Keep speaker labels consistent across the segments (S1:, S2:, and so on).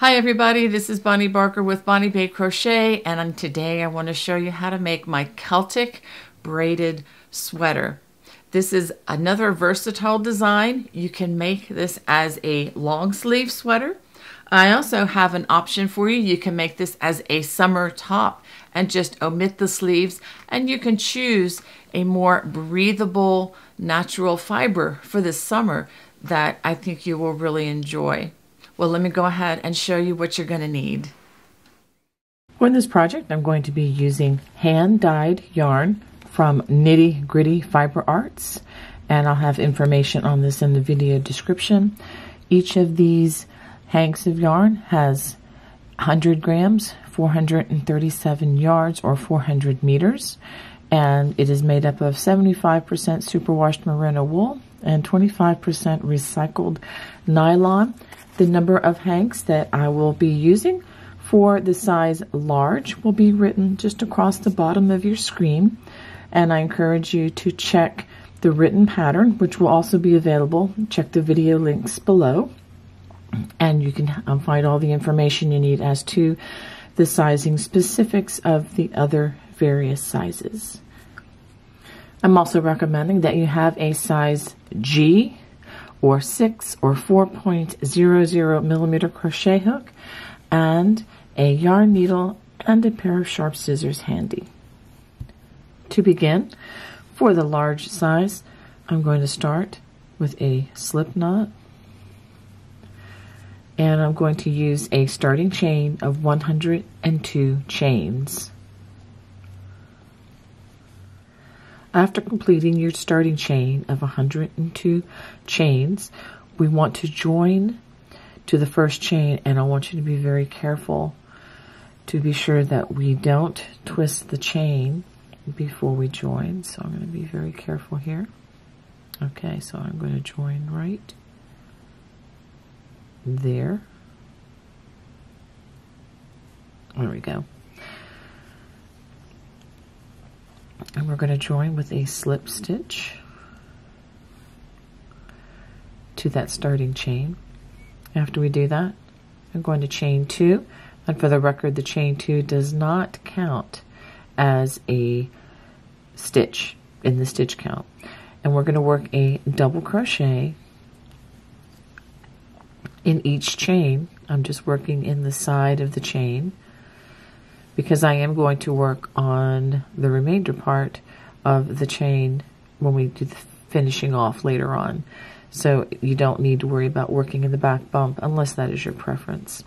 S1: Hi everybody, this is Bonnie Barker with Bonnie Bay Crochet and today I want to show you how to make my Celtic braided sweater. This is another versatile design. You can make this as a long sleeve sweater. I also have an option for you. You can make this as a summer top and just omit the sleeves and you can choose a more breathable natural fiber for this summer that I think you will really enjoy. Well, let me go ahead and show you what you're going to need.
S2: For this project, I'm going to be using hand-dyed yarn from Knitty Gritty Fiber Arts, and I'll have information on this in the video description. Each of these hanks of yarn has 100 grams, 437 yards, or 400 meters, and it is made up of 75% superwashed merino wool and 25% recycled nylon. The number of hanks that I will be using for the size large will be written just across the bottom of your screen. And I encourage you to check the written pattern, which will also be available. Check the video links below. And you can um, find all the information you need as to the sizing specifics of the other various sizes. I'm also recommending that you have a size G or 6 or 4.00 millimeter crochet hook and a yarn needle and a pair of sharp scissors handy. To begin, for the large size, I'm going to start with a slip knot and I'm going to use a starting chain of 102 chains. After completing your starting chain of 102 chains, we want to join to the first chain and I want you to be very careful to be sure that we don't twist the chain before we join. So I'm going to be very careful here. Okay, so I'm going to join right there. There we go. And we're going to join with a slip stitch to that starting chain. After we do that, I'm going to chain two, and for the record, the chain two does not count as a stitch in the stitch count. And we're going to work a double crochet in each chain. I'm just working in the side of the chain because I am going to work on the remainder part of the chain when we do the finishing off later on. So you don't need to worry about working in the back bump unless that is your preference.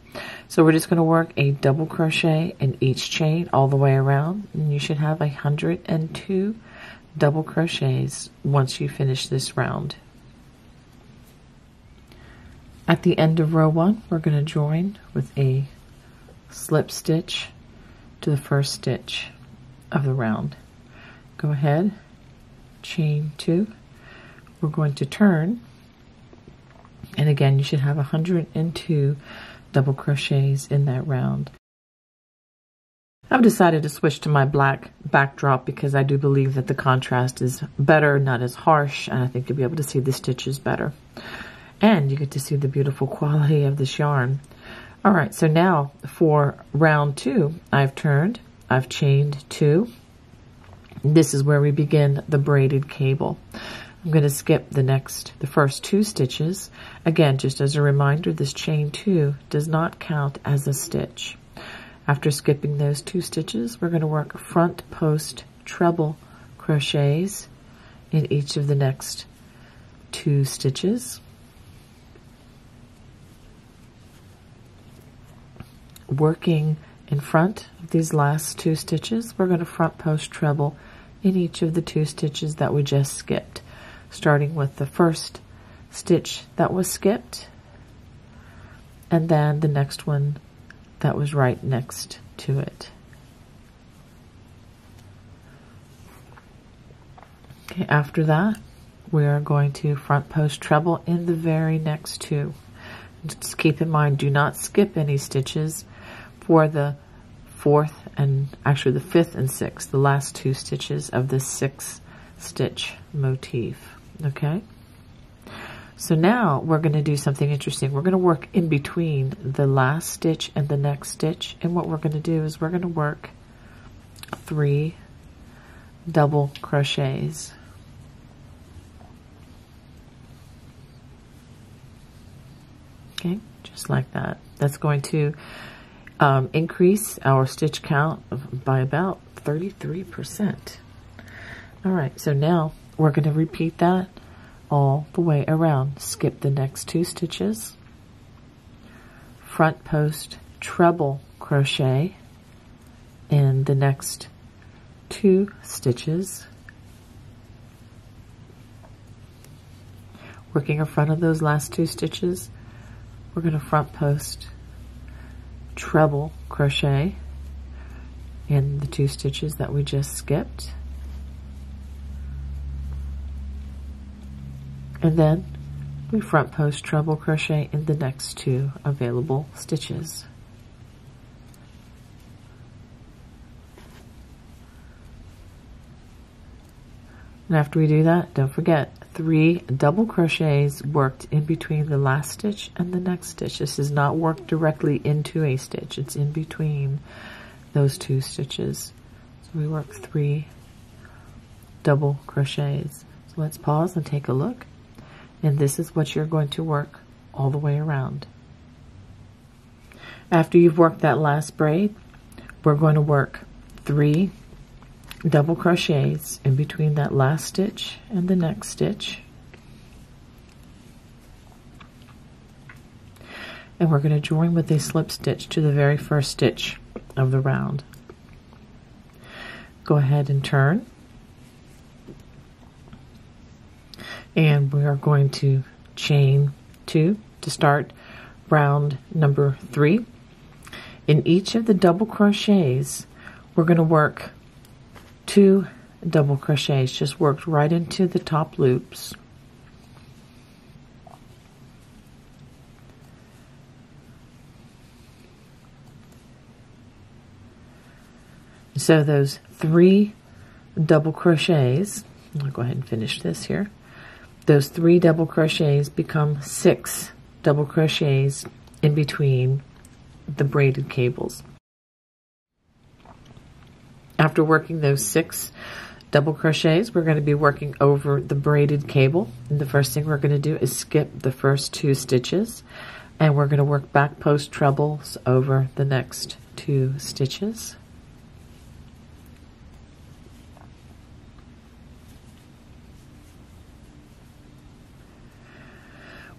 S2: So we're just going to work a double crochet in each chain all the way around and you should have 102 double crochets once you finish this round. At the end of row one, we're going to join with a slip stitch to the first stitch of the round. Go ahead, chain two. We're going to turn, and again, you should have 102 double crochets in that round. I've decided to switch to my black backdrop because I do believe that the contrast is better, not as harsh, and I think you'll be able to see the stitches better. And you get to see the beautiful quality of this yarn. All right, so now for round two, I've turned, I've chained two. This is where we begin the braided cable. I'm going to skip the next, the first two stitches. Again, just as a reminder, this chain two does not count as a stitch. After skipping those two stitches, we're going to work front post treble crochets in each of the next two stitches. Working in front of these last two stitches, we're going to front post treble in each of the two stitches that we just skipped, starting with the first stitch that was skipped, and then the next one that was right next to it. Okay, after that, we are going to front post treble in the very next two. Just keep in mind, do not skip any stitches for the fourth and actually the fifth and sixth, the last two stitches of this six stitch motif. Okay? So now we're going to do something interesting. We're going to work in between the last stitch and the next stitch. And what we're going to do is we're going to work three double crochets. Okay, just like that. That's going to um, increase our stitch count by about 33%. All right, so now we're going to repeat that all the way around. Skip the next two stitches. Front post treble crochet in the next two stitches. Working in front of those last two stitches, we're going to front post treble crochet in the two stitches that we just skipped. And then we front post treble crochet in the next two available stitches. And after we do that, don't forget, three double crochets worked in between the last stitch and the next stitch. This is not worked directly into a stitch. It's in between those two stitches. So we work three double crochets. So let's pause and take a look. And this is what you're going to work all the way around. After you've worked that last braid, we're going to work three double crochets in between that last stitch and the next stitch. And we're going to join with a slip stitch to the very first stitch of the round. Go ahead and turn. And we are going to chain two to start round number three. In each of the double crochets, we're going to work two double crochets just worked right into the top loops. So those three double crochets I'll go ahead and finish this here. Those three double crochets become six double crochets in between the braided cables after working those six double crochets, we're going to be working over the braided cable. And the first thing we're going to do is skip the first two stitches. And we're going to work back post trebles over the next two stitches.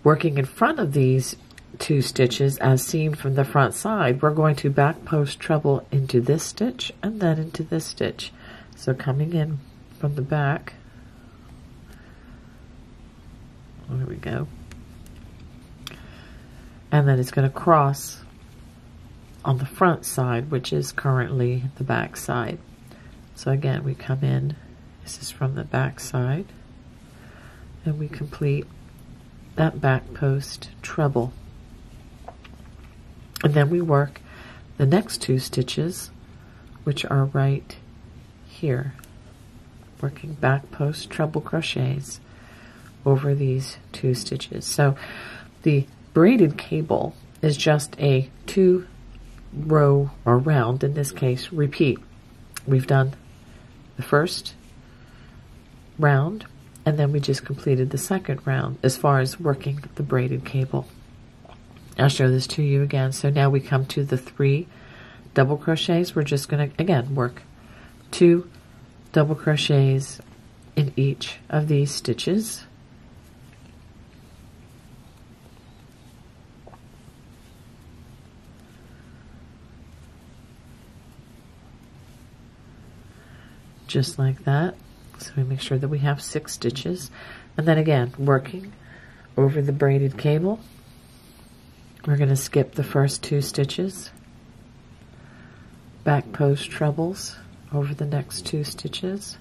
S2: Working in front of these two stitches as seen from the front side, we're going to back post treble into this stitch and then into this stitch. So coming in from the back, there we go. And then it's going to cross on the front side, which is currently the back side. So again, we come in, this is from the back side, and we complete that back post treble. And then we work the next two stitches, which are right here, working back post treble crochets over these two stitches. So the braided cable is just a two row or round, in this case, repeat. We've done the first round, and then we just completed the second round as far as working the braided cable. I'll show this to you again. So now we come to the three double crochets. We're just going to, again, work two double crochets in each of these stitches. Just like that. So we make sure that we have six stitches. And then again, working over the braided cable. We're going to skip the first two stitches, back post trebles over the next two stitches.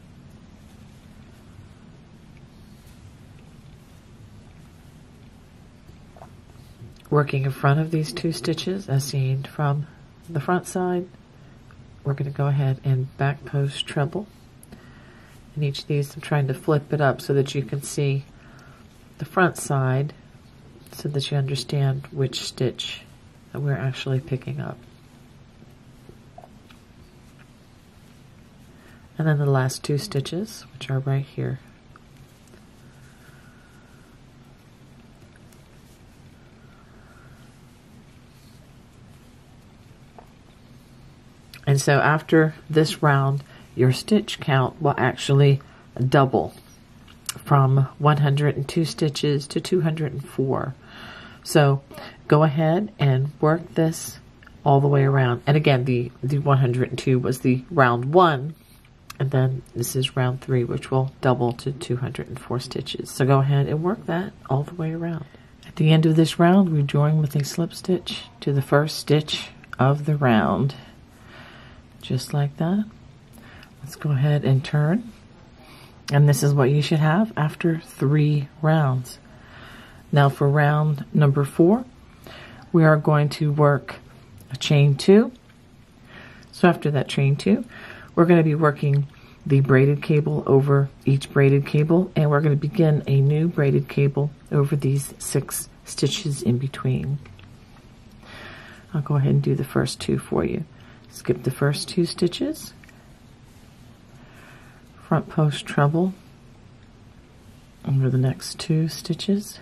S2: Working in front of these two stitches as seen from the front side, we're going to go ahead and back post treble. In each of these, I'm trying to flip it up so that you can see the front side so that you understand which stitch that we're actually picking up. And then the last two stitches, which are right here. And so after this round, your stitch count will actually double from 102 stitches to 204. So go ahead and work this all the way around. And again, the, the 102 was the round one. And then this is round three, which will double to 204 stitches. So go ahead and work that all the way around. At the end of this round, we join with a slip stitch to the first stitch of the round. Just like that. Let's go ahead and turn. And this is what you should have after three rounds. Now for round number four, we are going to work a chain two. So after that chain two, we're going to be working the braided cable over each braided cable and we're going to begin a new braided cable over these six stitches in between. I'll go ahead and do the first two for you. Skip the first two stitches front post treble over the next two stitches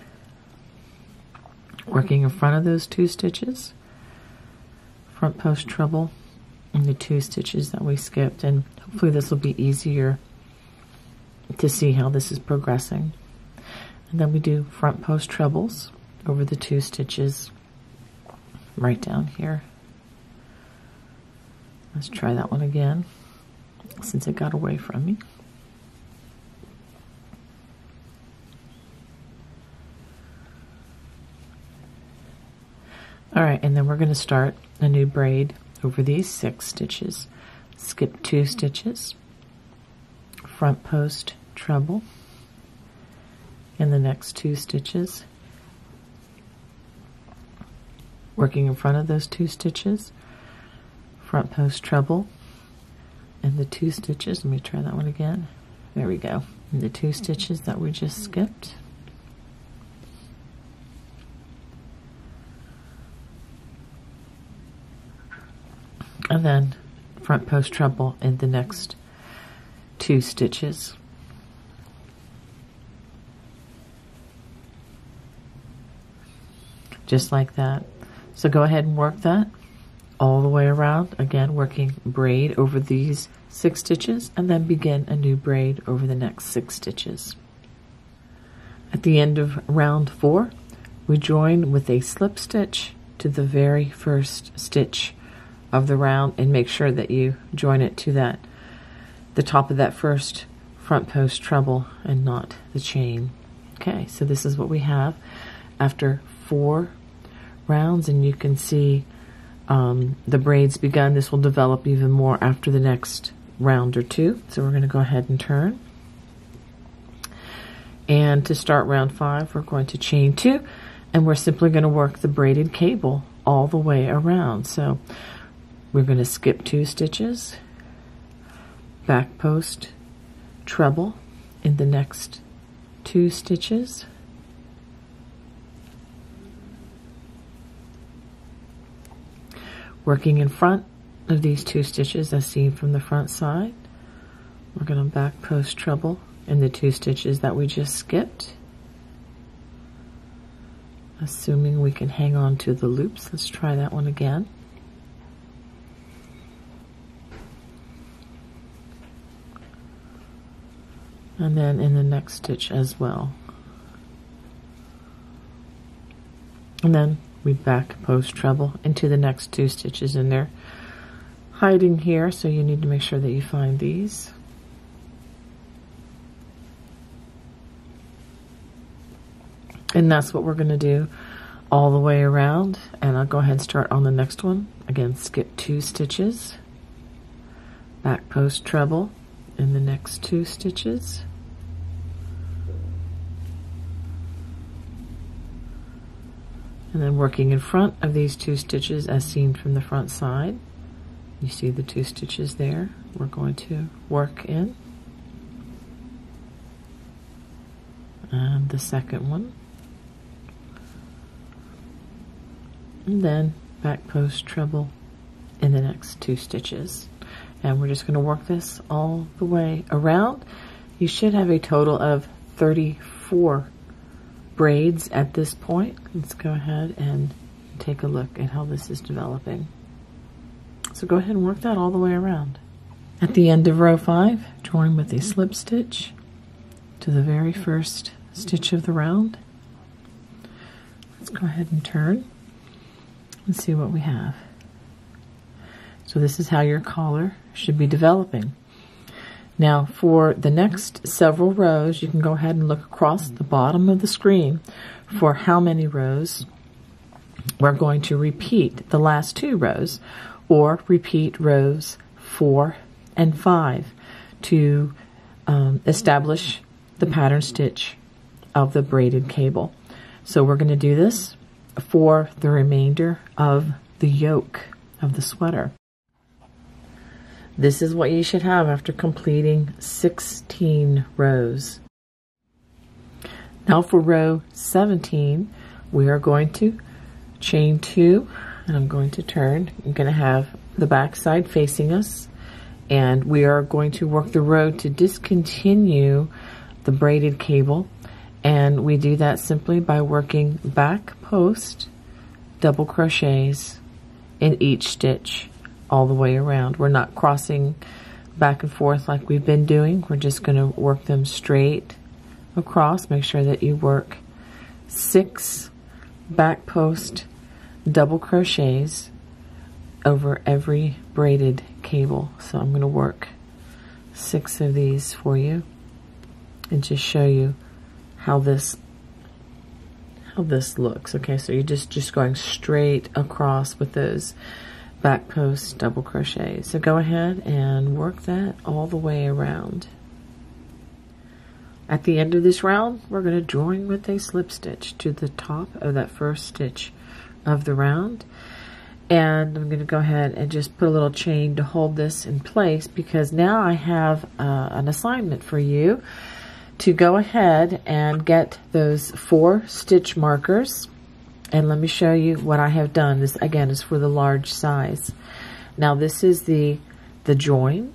S2: working in front of those two stitches. Front post treble and the two stitches that we skipped and hopefully this will be easier to see how this is progressing. And then we do front post trebles over the two stitches right down here. Let's try that one again since it got away from me All right, and then we're going to start a new braid over these six stitches. Skip two stitches, front post treble, in the next two stitches, working in front of those two stitches, front post treble, and the two stitches, let me try that one again, there we go, and the two stitches that we just skipped, and then front post treble in the next two stitches. Just like that. So go ahead and work that all the way around. Again, working braid over these six stitches and then begin a new braid over the next six stitches. At the end of round four, we join with a slip stitch to the very first stitch of the round and make sure that you join it to that the top of that first front post treble and not the chain. Okay, so this is what we have after four rounds and you can see um, the braids begun. This will develop even more after the next round or two. So we're going to go ahead and turn. And to start round five, we're going to chain two and we're simply going to work the braided cable all the way around. So we're going to skip two stitches, back post, treble in the next two stitches, working in front of these two stitches as seen from the front side. We're going to back post treble in the two stitches that we just skipped. Assuming we can hang on to the loops, let's try that one again. And then in the next stitch as well. And then we back post treble into the next two stitches in there. Hiding here, so you need to make sure that you find these. And that's what we're going to do all the way around. And I'll go ahead and start on the next one. Again, skip two stitches, back post treble in the next two stitches. and then working in front of these two stitches as seen from the front side you see the two stitches there we're going to work in and the second one. And then back post treble in the next two stitches. And we're just going to work this all the way around. You should have a total of 34 braids at this point. Let's go ahead and take a look at how this is developing. So go ahead and work that all the way around. At the end of row 5, join with a slip stitch to the very first stitch of the round. Let's go ahead and turn and see what we have. So this is how your collar should be developing. Now for the next several rows, you can go ahead and look across the bottom of the screen for how many rows we're going to repeat the last two rows or repeat rows four and five to um, establish the pattern stitch of the braided cable. So we're going to do this for the remainder of the yoke of the sweater. This is what you should have after completing 16 rows. Now for row 17, we are going to chain two, and I'm going to turn. I'm going to have the back side facing us, and we are going to work the row to discontinue the braided cable, and we do that simply by working back post double crochets in each stitch all the way around. We're not crossing back and forth like we've been doing. We're just going to work them straight across. Make sure that you work six back post double crochets over every braided cable. So I'm going to work six of these for you and just show you how this how this looks. Okay, so you're just just going straight across with those back post double crochet. So go ahead and work that all the way around. At the end of this round, we're going to join with a slip stitch to the top of that first stitch of the round. And I'm going to go ahead and just put a little chain to hold this in place because now I have uh, an assignment for you to go ahead and get those four stitch markers and let me show you what I have done. This again is for the large size. Now this is the the join.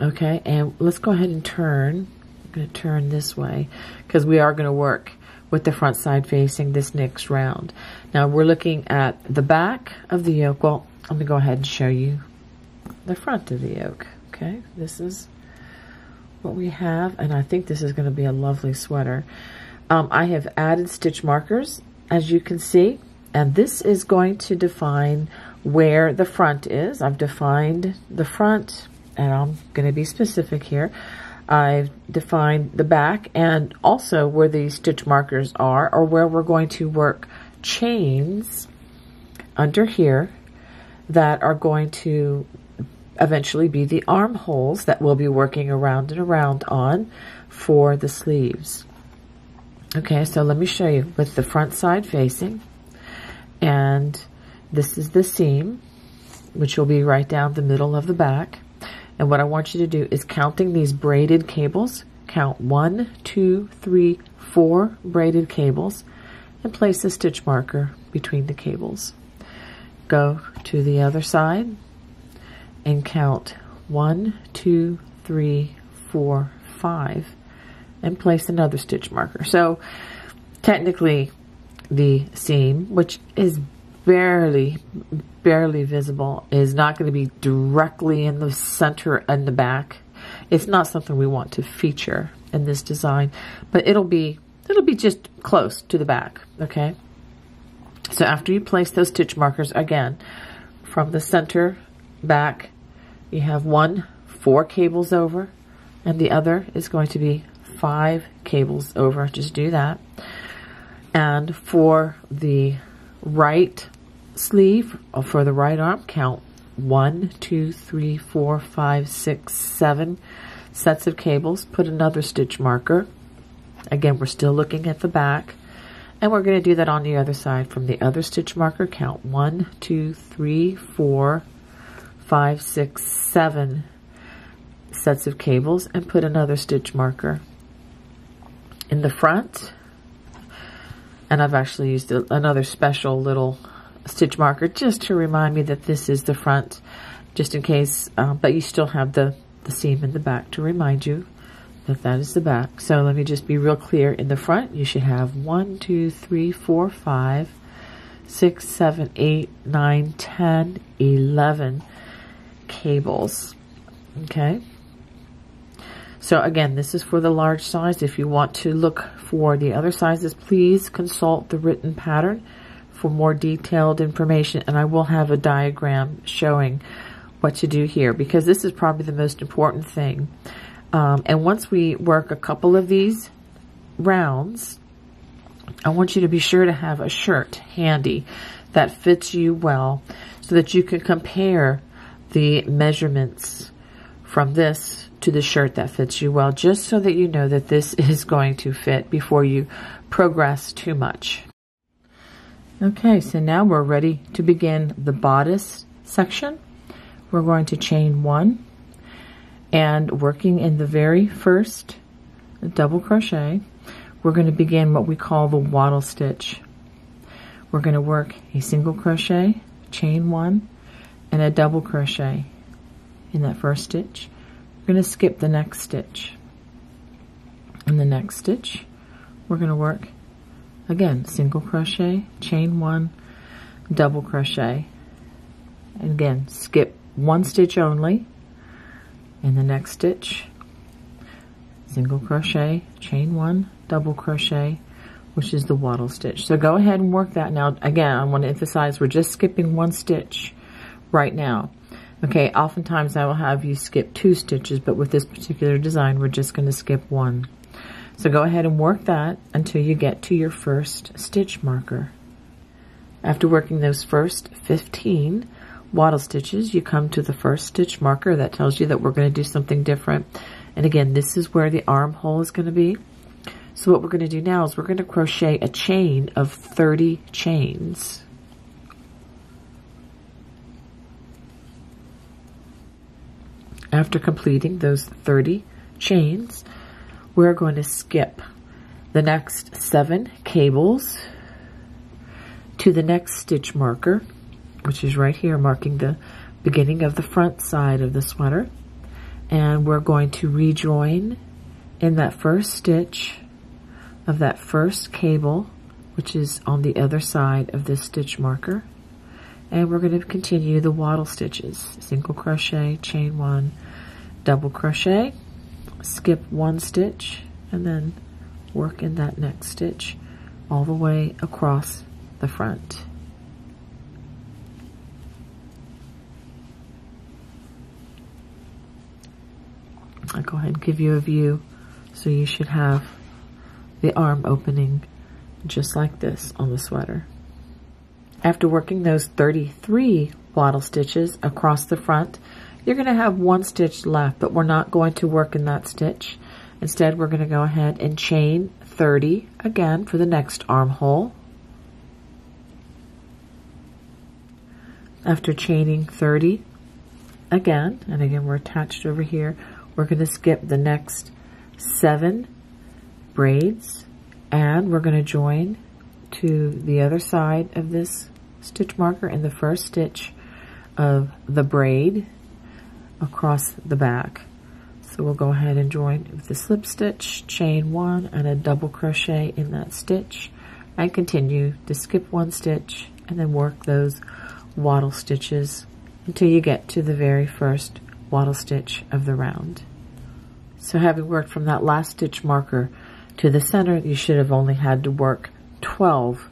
S2: Okay, and let's go ahead and turn. I'm going to turn this way because we are going to work with the front side facing this next round. Now we're looking at the back of the yoke. Well, let me go ahead and show you the front of the yoke. Okay, this is what we have, and I think this is going to be a lovely sweater. Um, I have added stitch markers, as you can see, and this is going to define where the front is. I've defined the front, and I'm going to be specific here. I've defined the back and also where the stitch markers are or where we're going to work chains under here that are going to eventually be the armholes that we'll be working around and around on for the sleeves. Okay, so let me show you with the front side facing. And this is the seam, which will be right down the middle of the back. And what I want you to do is counting these braided cables. Count one, two, three, four braided cables and place a stitch marker between the cables. Go to the other side and count one, two, three, four, five and place another stitch marker. So technically the seam, which is barely, barely visible, is not going to be directly in the center and the back. It's not something we want to feature in this design, but it'll be, it'll be just close to the back, okay? So after you place those stitch markers, again, from the center back, you have one, four cables over, and the other is going to be five cables over. Just do that. And for the right sleeve, or for the right arm, count one, two, three, four, five, six, seven sets of cables. Put another stitch marker. Again, we're still looking at the back. And we're going to do that on the other side. From the other stitch marker, count one, two, three, four, five, six, seven sets of cables and put another stitch marker in the front. And I've actually used a, another special little stitch marker just to remind me that this is the front, just in case, uh, but you still have the, the seam in the back to remind you that that is the back. So let me just be real clear. In the front, you should have one, two, three, four, five, six, seven, eight, nine, ten, eleven cables. Okay. So again, this is for the large size. If you want to look for the other sizes, please consult the written pattern for more detailed information. And I will have a diagram showing what to do here because this is probably the most important thing. Um, and once we work a couple of these rounds, I want you to be sure to have a shirt handy that fits you well so that you can compare the measurements from this to the shirt that fits you well, just so that you know that this is going to fit before you progress too much. Okay, so now we're ready to begin the bodice section. We're going to chain one and working in the very first double crochet, we're going to begin what we call the wattle stitch. We're going to work a single crochet, chain one, and a double crochet in that first stitch. We're going to skip the next stitch. In the next stitch, we're going to work again single crochet, chain one, double crochet. And again, skip one stitch only. In the next stitch, single crochet, chain one, double crochet, which is the wattle stitch. So go ahead and work that now. Again, I want to emphasize we're just skipping one stitch right now. Okay, oftentimes I will have you skip two stitches, but with this particular design, we're just going to skip one. So go ahead and work that until you get to your first stitch marker. After working those first 15 wattle stitches, you come to the first stitch marker. That tells you that we're going to do something different. And again, this is where the armhole is going to be. So what we're going to do now is we're going to crochet a chain of 30 chains. After completing those 30 chains, we're going to skip the next seven cables to the next stitch marker, which is right here marking the beginning of the front side of the sweater. And we're going to rejoin in that first stitch of that first cable, which is on the other side of this stitch marker and we're going to continue the wattle stitches. Single crochet chain one double crochet. Skip one stitch and then work in that next stitch all the way across the front. I'll go ahead and give you a view so you should have the arm opening just like this on the sweater after working those 33 wattle stitches across the front, you're going to have one stitch left, but we're not going to work in that stitch. Instead, we're going to go ahead and chain 30 again for the next armhole. After chaining 30 again, and again we're attached over here, we're going to skip the next seven braids and we're going to join to the other side of this stitch marker in the first stitch of the braid across the back. So we'll go ahead and join with the slip stitch, chain one, and a double crochet in that stitch, and continue to skip one stitch and then work those wattle stitches until you get to the very first wattle stitch of the round. So having worked from that last stitch marker to the center, you should have only had to work 12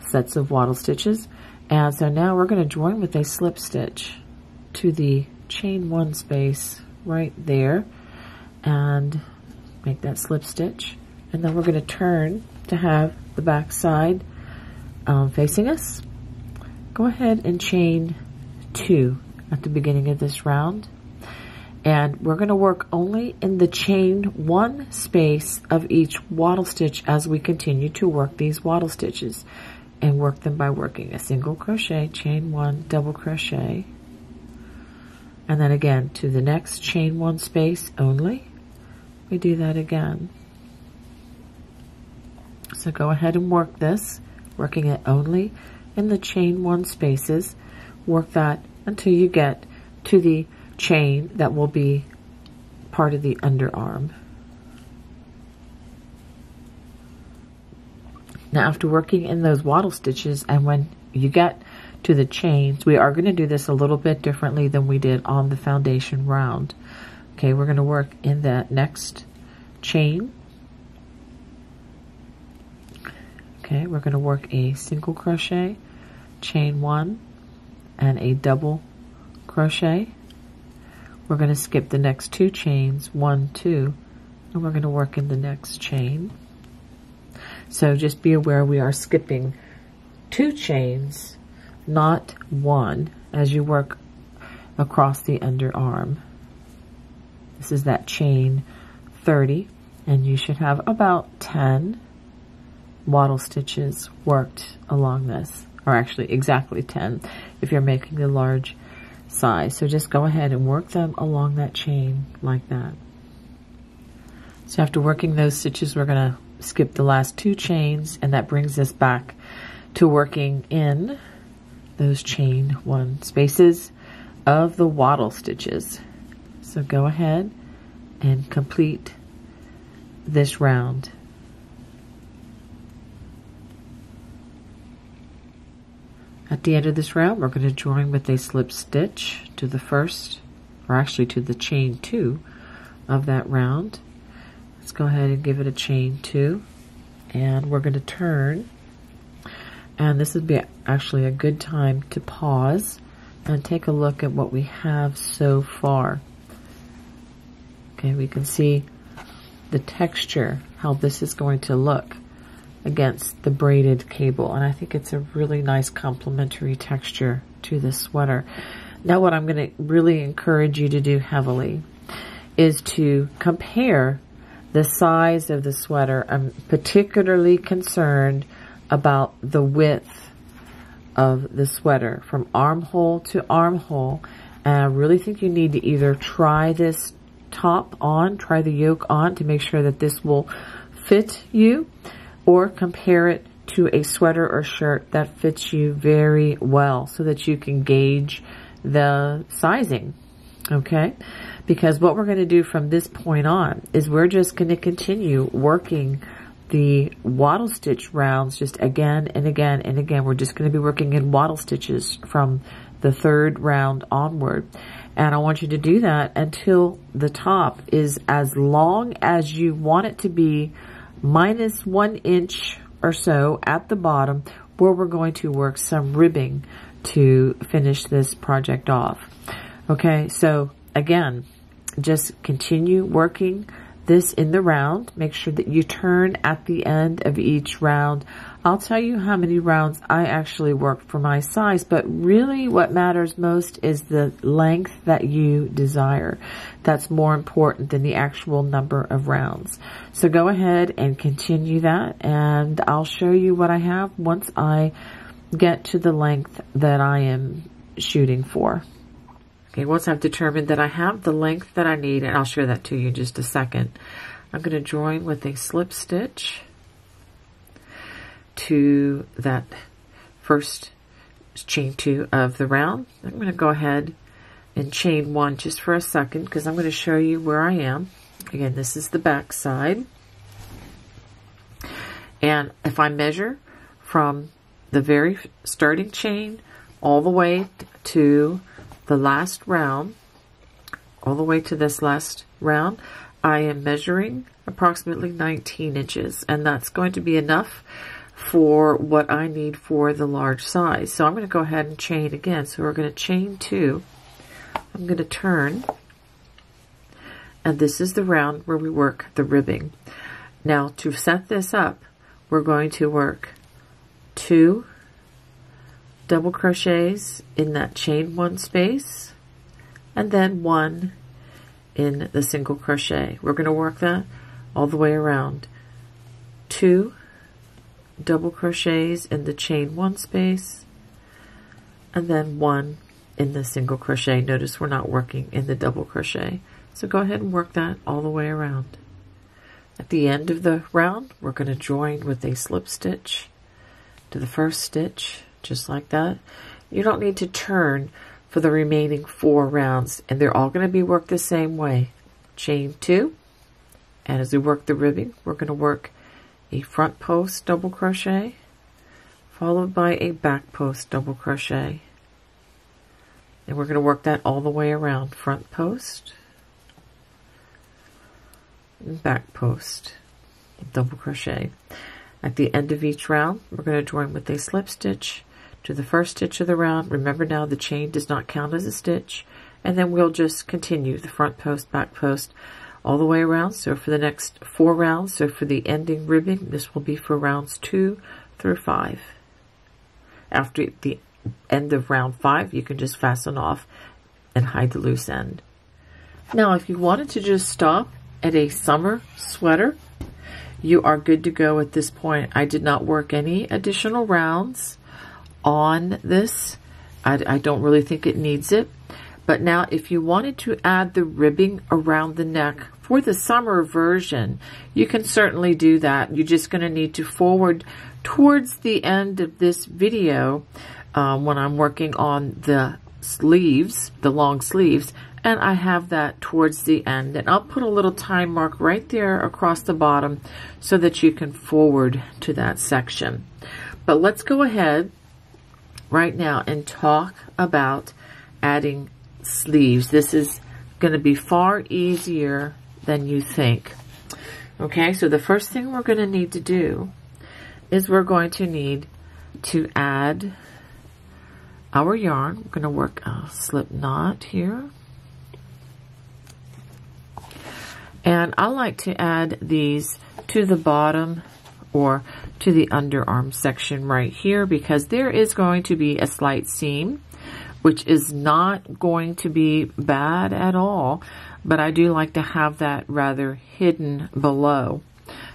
S2: sets of wattle stitches. And so now we're going to join with a slip stitch to the chain one space right there and make that slip stitch. And then we're going to turn to have the back side um, facing us. Go ahead and chain two at the beginning of this round. And we're going to work only in the chain one space of each wattle stitch as we continue to work these wattle stitches and work them by working a single crochet, chain one, double crochet, and then again to the next chain one space only. We do that again. So go ahead and work this, working it only in the chain one spaces. Work that until you get to the chain that will be part of the underarm. Now after working in those wattle stitches and when you get to the chains, we are going to do this a little bit differently than we did on the foundation round. Okay, we're going to work in that next chain. Okay, we're going to work a single crochet, chain one, and a double crochet. We're going to skip the next two chains, one, two, and we're going to work in the next chain. So just be aware we are skipping two chains, not one, as you work across the underarm. This is that chain 30, and you should have about 10 wattle stitches worked along this, or actually exactly 10 if you're making the large size. So just go ahead and work them along that chain like that. So after working those stitches, we're going to skip the last two chains, and that brings us back to working in those chain one spaces of the wattle stitches. So go ahead and complete this round. At the end of this round, we're going to join with a slip stitch to the first, or actually to the chain two of that round. Let's go ahead and give it a chain two, and we're going to turn. And this would be actually a good time to pause and take a look at what we have so far. Okay, we can see the texture, how this is going to look against the braided cable. And I think it's a really nice complementary texture to this sweater. Now what I'm going to really encourage you to do heavily is to compare the size of the sweater. I'm particularly concerned about the width of the sweater from armhole to armhole. And I really think you need to either try this top on, try the yoke on to make sure that this will fit you or compare it to a sweater or shirt that fits you very well so that you can gauge the sizing. Okay? Because what we're going to do from this point on is we're just going to continue working the wattle stitch rounds just again and again and again. We're just going to be working in wattle stitches from the third round onward. And I want you to do that until the top is as long as you want it to be minus one inch or so at the bottom where we're going to work some ribbing to finish this project off. Okay, so again, just continue working this in the round. Make sure that you turn at the end of each round I'll tell you how many rounds I actually work for my size, but really what matters most is the length that you desire. That's more important than the actual number of rounds. So go ahead and continue that and I'll show you what I have once I get to the length that I am shooting for. Okay, once I've determined that I have the length that I need, and I'll show that to you in just a second, I'm going to join with a slip stitch to that first chain two of the round. I'm going to go ahead and chain one just for a second because I'm going to show you where I am. Again, this is the back side. And if I measure from the very starting chain all the way to the last round, all the way to this last round, I am measuring approximately 19 inches. And that's going to be enough for what I need for the large size. So I'm going to go ahead and chain again. So we're going to chain two. I'm going to turn. And this is the round where we work the ribbing. Now to set this up, we're going to work two double crochets in that chain one space and then one in the single crochet. We're going to work that all the way around. Two double crochets in the chain one space and then one in the single crochet. Notice we're not working in the double crochet. So go ahead and work that all the way around. At the end of the round, we're going to join with a slip stitch to the first stitch, just like that. You don't need to turn for the remaining four rounds, and they're all going to be worked the same way. Chain two, and as we work the ribbing, we're going to work a front post double crochet, followed by a back post double crochet. And we're going to work that all the way around. Front post, and back post, double crochet. At the end of each round, we're going to join with a slip stitch to the first stitch of the round. Remember now the chain does not count as a stitch. And then we'll just continue the front post, back post, all the way around. So for the next four rounds, so for the ending ribbing, this will be for rounds two through five. After the end of round five, you can just fasten off and hide the loose end. Now, if you wanted to just stop at a summer sweater, you are good to go at this point. I did not work any additional rounds on this. I, I don't really think it needs it. But now if you wanted to add the ribbing around the neck for the summer version, you can certainly do that. You're just going to need to forward towards the end of this video um, when I'm working on the sleeves, the long sleeves, and I have that towards the end. And I'll put a little time mark right there across the bottom so that you can forward to that section. But let's go ahead right now and talk about adding sleeves. This is going to be far easier than you think. Okay, so the first thing we're going to need to do is we're going to need to add our yarn. We're going to work a slip knot here. And I like to add these to the bottom or to the underarm section right here because there is going to be a slight seam which is not going to be bad at all, but I do like to have that rather hidden below.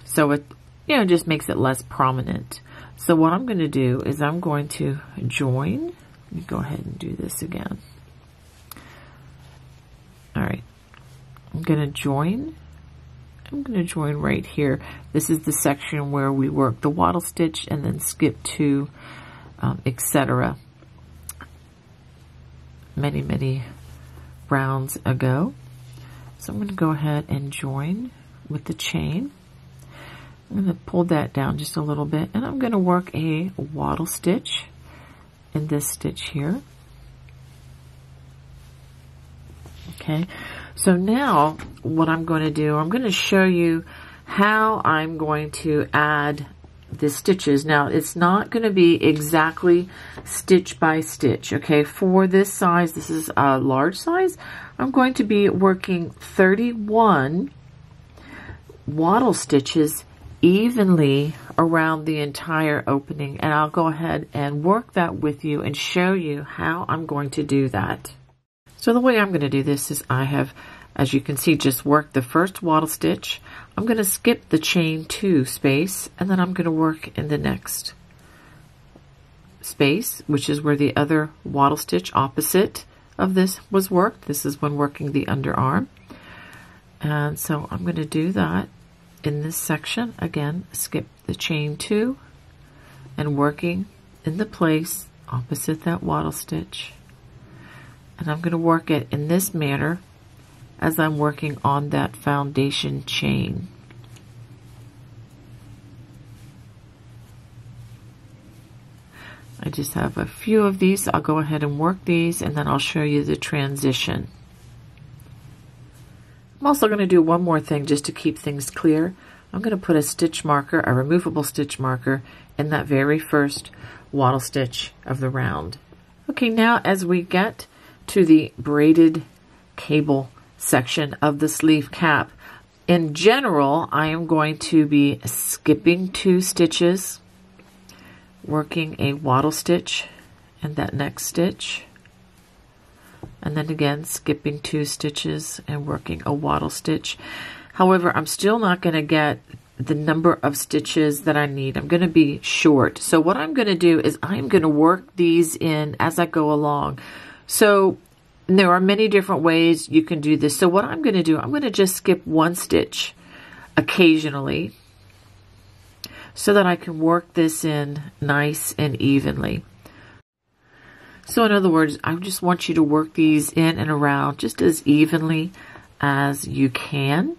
S2: So it, you know, just makes it less prominent. So what I'm going to do is I'm going to join. Let me go ahead and do this again. All right. I'm going to join. I'm going to join right here. This is the section where we work the wattle stitch and then skip to um, etc many, many rounds ago. So I'm going to go ahead and join with the chain. I'm going to pull that down just a little bit and I'm going to work a wattle stitch in this stitch here. Okay, so now what I'm going to do, I'm going to show you how I'm going to add the stitches. Now, it's not going to be exactly stitch by stitch, okay? For this size, this is a large size, I'm going to be working 31 wattle stitches evenly around the entire opening. And I'll go ahead and work that with you and show you how I'm going to do that. So the way I'm going to do this is I have as you can see, just worked the first wattle stitch. I'm going to skip the chain two space, and then I'm going to work in the next space, which is where the other wattle stitch opposite of this was worked. This is when working the underarm. And so I'm going to do that in this section. Again, skip the chain two and working in the place opposite that wattle stitch. And I'm going to work it in this manner as I'm working on that foundation chain. I just have a few of these. I'll go ahead and work these and then I'll show you the transition. I'm also going to do one more thing just to keep things clear. I'm going to put a stitch marker, a removable stitch marker, in that very first wattle stitch of the round. Okay, now as we get to the braided cable section of the sleeve cap. In general, I am going to be skipping two stitches, working a wattle stitch and that next stitch, and then again skipping two stitches and working a wattle stitch. However, I'm still not going to get the number of stitches that I need. I'm going to be short. So what I'm going to do is I'm going to work these in as I go along. So there are many different ways you can do this. So what I'm going to do, I'm going to just skip one stitch
S1: occasionally so that I can work this in nice and evenly. So in other words, I just want you to work these in and around just as evenly as you can.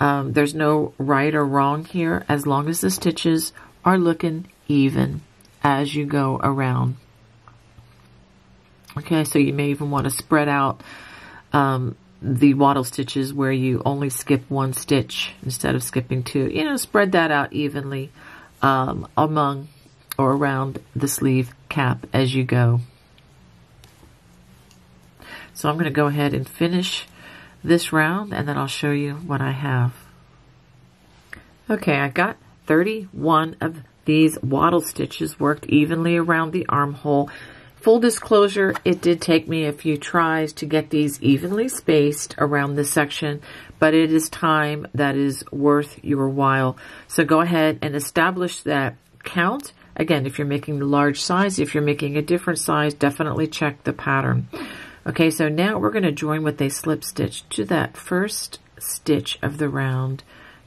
S1: Um, there's no right or wrong here as long as the stitches are looking even as you go around. Okay, so you may even want to spread out um, the wattle stitches where you only skip one stitch instead of skipping two. You know, spread that out evenly um, among or around the sleeve cap as you go. So I'm going to go ahead and finish this round and then I'll show you what I have. Okay, I got 31 of these wattle stitches worked evenly around the armhole Full disclosure, it did take me a few tries to get these evenly spaced around this section, but it is time that is worth your while. So go ahead and establish that count. Again, if you're making the large size, if you're making a different size, definitely check the pattern. Okay, so now we're going to join with a slip stitch to that first stitch of the round,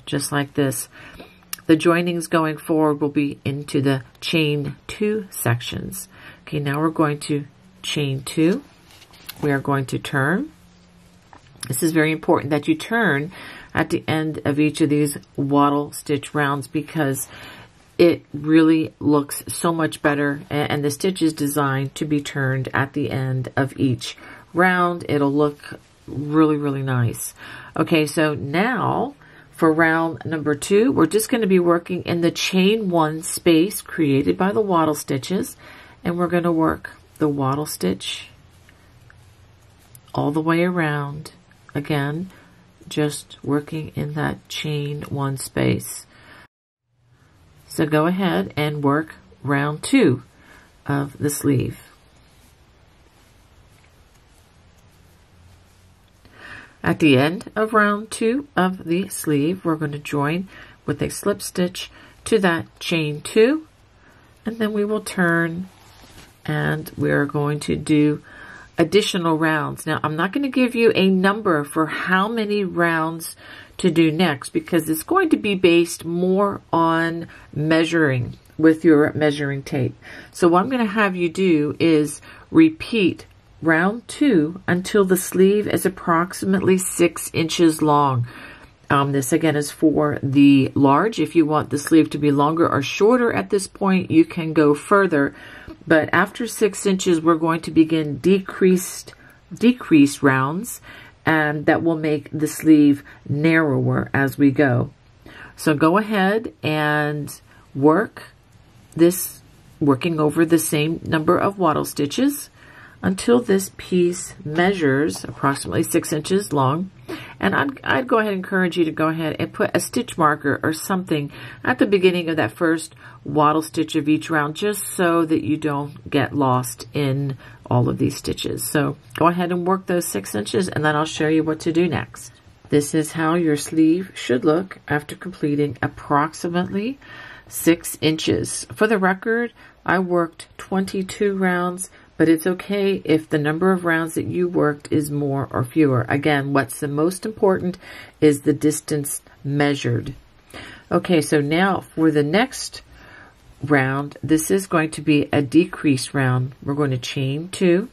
S1: just like this. The joinings going forward will be into the chain two sections. Okay, now we're going to chain two. We are going to turn. This is very important that you turn at the end of each of these wattle stitch rounds because it really looks so much better and the stitch is designed to be turned at the end of each round. It'll look really, really nice. Okay, so now for round number two, we're just going to be working in the chain one space created by the wattle stitches and we're going to work the wattle stitch all the way around. Again just working in that chain one space. So go ahead and work round two of the sleeve. At the end of round two of the sleeve, we're going to join with a slip stitch to that chain two, and then we will turn and we're going to do additional rounds. Now, I'm not going to give you a number for how many rounds to do next because it's going to be based more on measuring with your measuring tape. So what I'm going to have you do is repeat round two until the sleeve is approximately six inches long. Um, this again is for the large. If you want the sleeve to be longer or shorter at this point, you can go further. But after six inches, we're going to begin decreased, decreased rounds and that will make the sleeve narrower as we go. So go ahead and work this, working over the same number of wattle stitches until this piece measures approximately six inches long. And I'd, I'd go ahead and encourage you to go ahead and put a stitch marker or something at the beginning of that first wattle stitch of each round just so that you don't get lost in all of these stitches. So go ahead and work those six inches and then I'll show you what to do next. This is how your sleeve should look after completing approximately six inches. For the record, I worked 22 rounds but it's okay if the number of rounds that you worked is more or fewer. Again, what's the most important is the distance measured. Okay, so now for the next round, this is going to be a decrease round. We're going to chain two,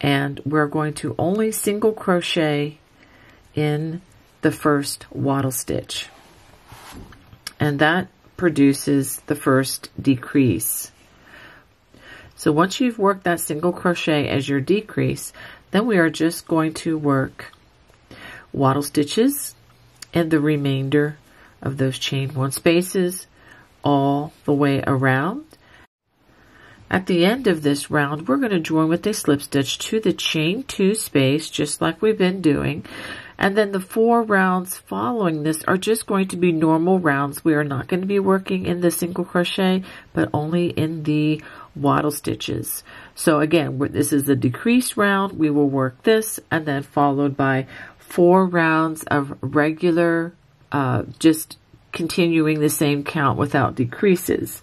S1: and we're going to only single crochet in the first wattle stitch. And that produces the first decrease. So once you've worked that single crochet as your decrease, then we are just going to work wattle stitches and the remainder of those chain one spaces all the way around. At the end of this round, we're going to join with a slip stitch to the chain two space, just like we've been doing. And then the four rounds following this are just going to be normal rounds. We are not going to be working in the single crochet, but only in the wattle stitches. So again, this is a decreased round. We will work this and then followed by four rounds of regular, uh, just continuing the same count without decreases.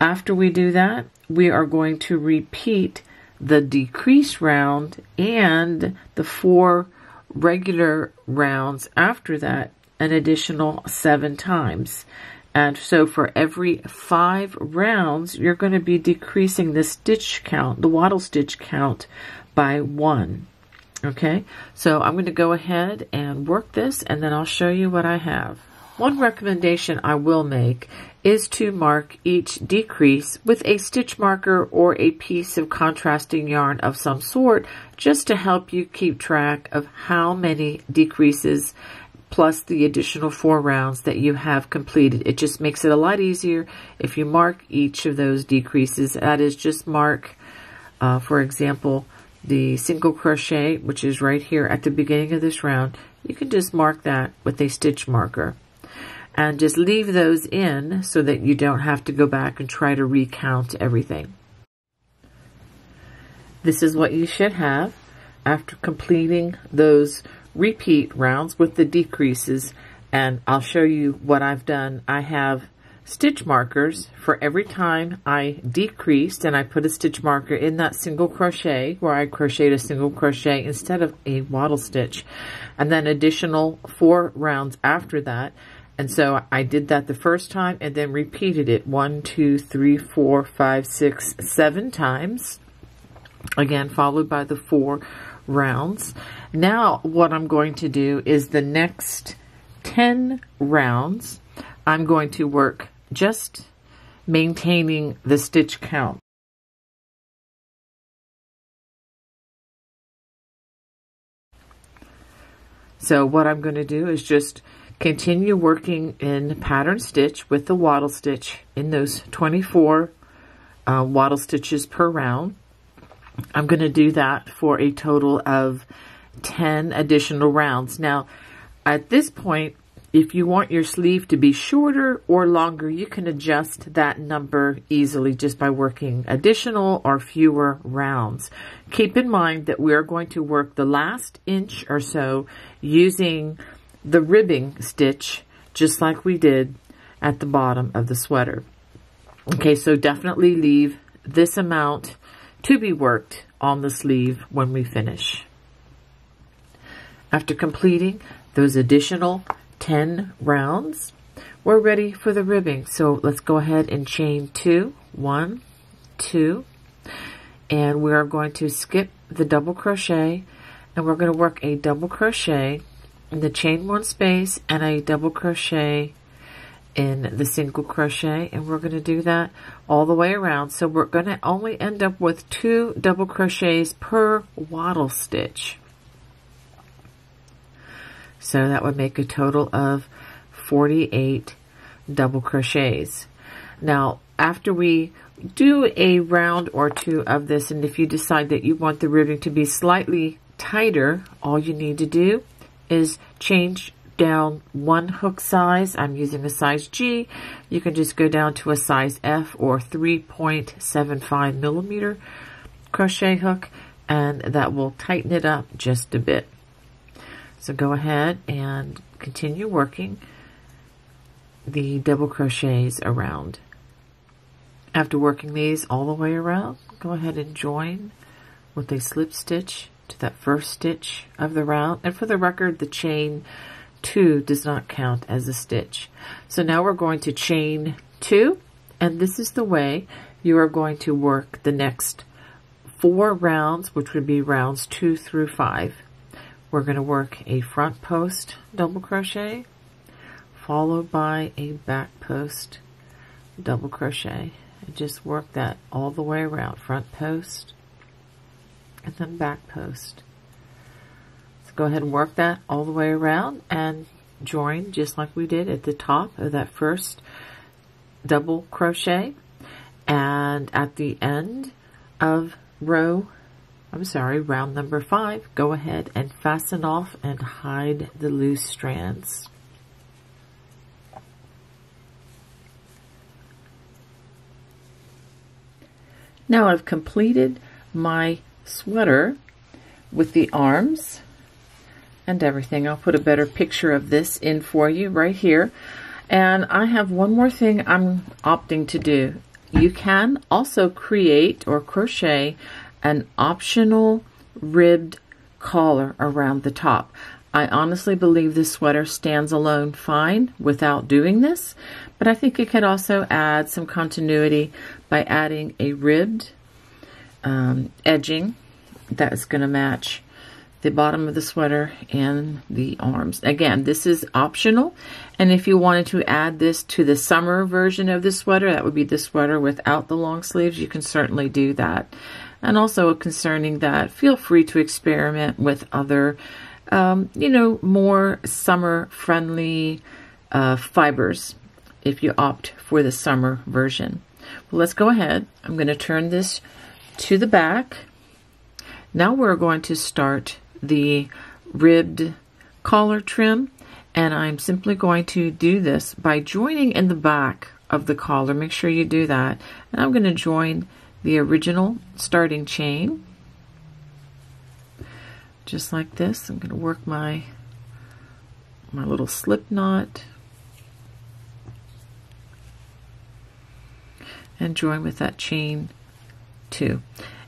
S1: After we do that, we are going to repeat the decrease round and the four regular rounds after that
S2: an additional seven times. And so for every five rounds, you're going to be decreasing the stitch count, the wattle stitch count by one. Okay, so I'm going to go ahead and work this and then I'll show you what I have. One recommendation I will make is to mark each decrease with a stitch marker or a piece of contrasting yarn of some sort just to help you keep track of how many decreases plus the additional four rounds that you have completed. It just makes it a lot easier if you mark each of those decreases. That is just mark, uh, for example, the single crochet, which is right here at the beginning of this round. You can just mark that with a stitch marker and just leave those in so that you don't have to go back and try to recount everything. This is what you should have after completing those repeat rounds with the decreases and I'll show you what I've done. I have stitch markers for every time I decreased and I put a stitch marker in that single crochet where I crocheted a single crochet instead of a wattle stitch and then additional four rounds after that and so I did that the first time and then repeated it one, two, three, four, five, six, seven times. Again, followed by the four rounds. Now what I'm going to do is the next 10 rounds, I'm going to work just maintaining the stitch count. So what I'm going to do is just Continue working in pattern stitch with the wattle stitch in those 24 uh, wattle stitches per round. I'm going to do that for a total of 10 additional rounds. Now, at this point, if you want your sleeve to be shorter or longer, you can adjust that number easily just by working additional or fewer rounds. Keep in mind that we're going to work the last inch or so using the ribbing stitch just like we did at the bottom of the sweater. Okay, so definitely leave this amount to be worked on the sleeve when we finish. After completing those additional 10 rounds, we're ready for the ribbing. So let's go ahead and chain two, one, two, and we are going to skip the double crochet and we're going to work a double crochet in the chain one space and a double crochet in the single crochet and we're going to do that all the way around. So we're going to only end up with two double crochets per wattle stitch. So that would make a total of 48 double crochets. Now after we do a round or two of this and if you decide that you want the ribbing to be slightly tighter all you need to do is change down one hook size. I'm using a size G. You can just go down to a size F or 3.75 millimeter crochet hook and that will tighten it up just a bit. So go ahead and continue working the double crochets around. After working these all the way around, go ahead and join with a slip stitch to that first stitch of the round. And for the record, the chain two does not count as a stitch. So now we're going to chain two, and this is the way you are going to work the next four rounds, which would be rounds two through five. We're going to work a front post double crochet, followed by a back post double crochet. And just work that all the way around. Front post, and then back post. Go ahead and work that all the way around and join just like we did at the top of that first double crochet. And at the end of row I'm sorry round number five go ahead and fasten off and hide the loose strands. Now I've completed my sweater with the arms and everything. I'll put a better picture of this in for you right here. And I have one more thing I'm opting to do. You can also create or crochet an optional ribbed collar around the top.
S1: I honestly believe this sweater stands alone fine without doing this, but I think it could also add some continuity by adding a ribbed um, edging that's going to match the bottom of the sweater and the arms. Again, this is optional. And if you wanted to add this to the summer version of the sweater, that would be the sweater without the long sleeves, you can certainly do that. And also concerning that, feel free to experiment with other, um, you know, more summer friendly uh, fibers if you opt for the summer version. Well, let's go ahead. I'm going to turn this to the back. Now we're going to start the ribbed collar trim and I'm simply going to do this by joining in the back of the collar. Make sure you do that. And I'm going to join the original starting chain just like this. I'm going to work my my little slip knot and join with that chain two.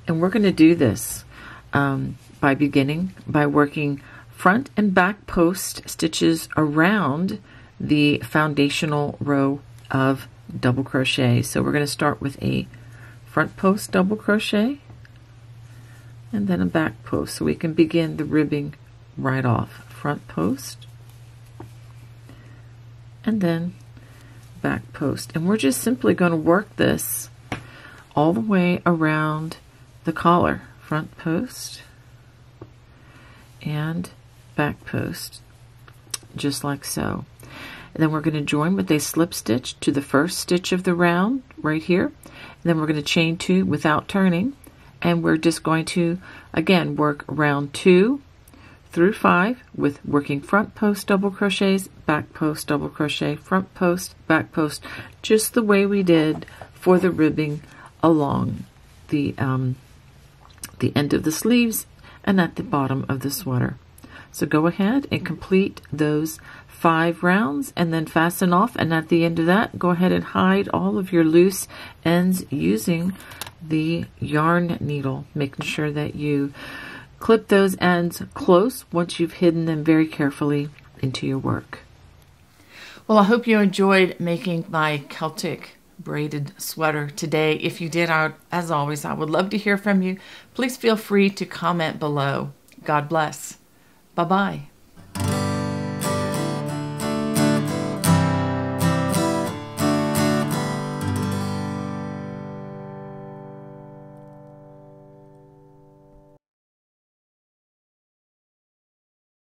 S1: And we're going to do this um, by beginning by working front and back post stitches around the foundational row of double crochet. So we're going to start with a front post double crochet and then a back post so we can begin the ribbing right off. Front post and then back post. And we're just simply going to work this all the way around the collar. Front post and back post, just like so. And then we're going to join with a slip stitch to the first stitch of the round right here. And then we're going to chain two without turning. And we're just going to, again, work round two through five with working front post double crochets, back post double crochet, front post, back post, just the way we did for the ribbing along the um, the end of the sleeves and at the bottom of the sweater. So go ahead and complete those five rounds and then fasten off and at the end of that go ahead and hide all of your loose ends using the yarn needle making sure that you clip those ends close once you've hidden them very carefully into your work.
S2: Well, I hope you enjoyed making my Celtic braided sweater today. If you did, I, as always, I would love to hear from you. Please feel free to comment below. God bless. Bye bye.